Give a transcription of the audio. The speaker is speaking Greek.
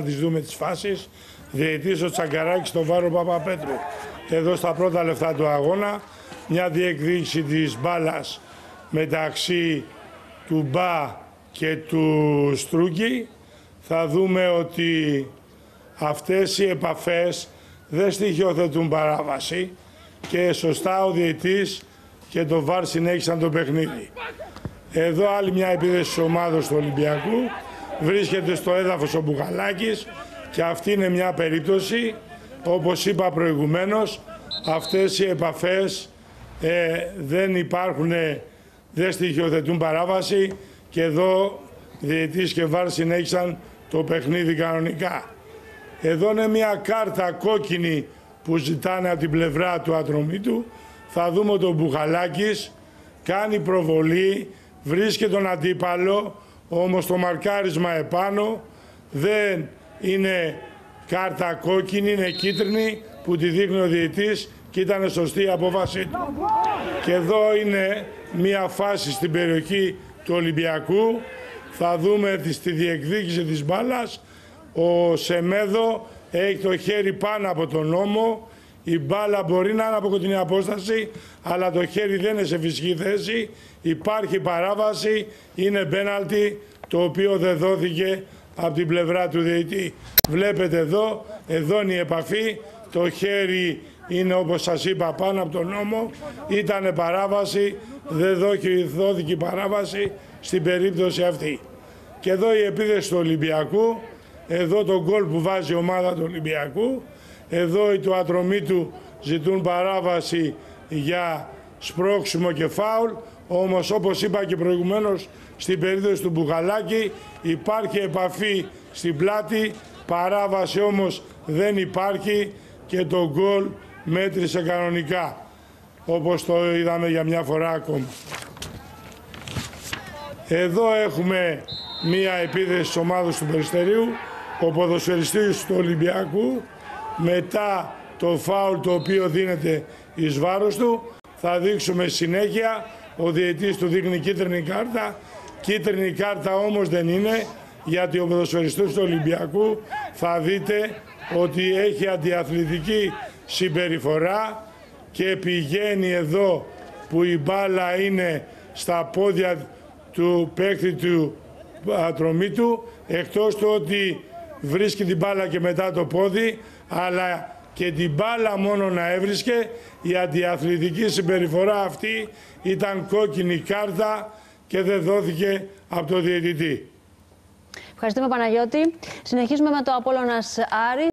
να τις δούμε τις φάσεις. Διαιτής ο Τσαγκαράκης στο Βάρο Παπαπέτρου. Εδώ στα πρώτα λεφτά του αγώνα, μια διεκδίκηση της μπάλας μεταξύ του Μπα και του Στρούγκη. Θα δούμε ότι αυτές οι επαφές δεν στοιχειοθετούν παράβαση και σωστά ο διαιτής και το ΒΑΡ συνέχισαν το παιχνίδι. Εδώ άλλη μια επίδεση της ομάδας του Ολυμπιακού. Βρίσκεται στο έδαφος ο Μπουχαλάκης και αυτή είναι μια περίπτωση, όπως είπα προηγουμένως, αυτές οι επαφές ε, δεν υπάρχουν, δεν στοιχειοθετούν παράβαση και εδώ διαιτής και ΒΑΡ συνέχισαν το παιχνίδι κανονικά. Εδώ είναι μια κάρτα κόκκινη που ζητάνε από την πλευρά του ατρωμίτου. Θα δούμε τον Μπουχαλάκης, κάνει προβολή, βρίσκει τον αντίπαλο, όμως το μαρκάρισμα επάνω δεν είναι κάρτα κόκκινη, είναι κίτρινη που τη δείχνει ο διαιτής και ήταν σωστή η απόφαση του. Και εδώ είναι μια φάση στην περιοχή του Ολυμπιακού. Θα δούμε στη διεκδίκηση της μπάλας. Ο Σεμέδο έχει το χέρι πάνω από τον νόμο. Η μπάλα μπορεί να είναι από κοντινή απόσταση, αλλά το χέρι δεν είναι σε φυσική θέση. Υπάρχει παράβαση, είναι πέναλτι, το οποίο δεν δόθηκε από την πλευρά του διαιτή. Βλέπετε εδώ, εδώ είναι η επαφή, το χέρι είναι όπως σας είπα πάνω από τον νόμο, ήταν παράβαση, δεν δόθηκε παράβαση στην περίπτωση αυτή. Και εδώ η επίδεση του Ολυμπιακού, εδώ το γκολ που βάζει η ομάδα του Ολυμπιακού, εδώ οι του ατρωμίτου ζητούν παράβαση για σπρώξιμο και φάουλ, όμως όπως είπα και προηγουμένως στην περίπτωση του Μπουχαλάκη υπάρχει επαφή στην πλάτη, παράβαση όμως δεν υπάρχει και το γκολ μέτρησε κανονικά, όπως το είδαμε για μια φορά ακόμα. Εδώ έχουμε μία επίδεση της ομάδας του Περιστερίου, ο ποδοσφαιριστής του Ολυμπιακού, μετά το φάουλ το οποίο δίνεται εις βάρος του, θα δείξουμε συνέχεια, ο διαιτής του δείχνει κίτρινη κάρτα, κίτρινη κάρτα όμως δεν είναι, γιατί ο ποδοσφαιριστής του Ολυμπιακού θα δείτε ότι έχει αντιαθλητική συμπεριφορά και πηγαίνει εδώ που η μπάλα είναι στα πόδια του παίκτη του ατρωμίτου εκτός του ότι βρίσκει την μπάλα και μετά το πόδι αλλά και την μπάλα μόνο να έβρισκε η αντιαθλητική συμπεριφορά αυτή ήταν κόκκινη κάρτα και δεν δόθηκε από το διαιτητή. Ευχαριστούμε Παναγιώτη. Συνεχίζουμε με το Απόλλωνας Άρη.